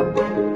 Tá Música